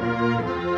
Música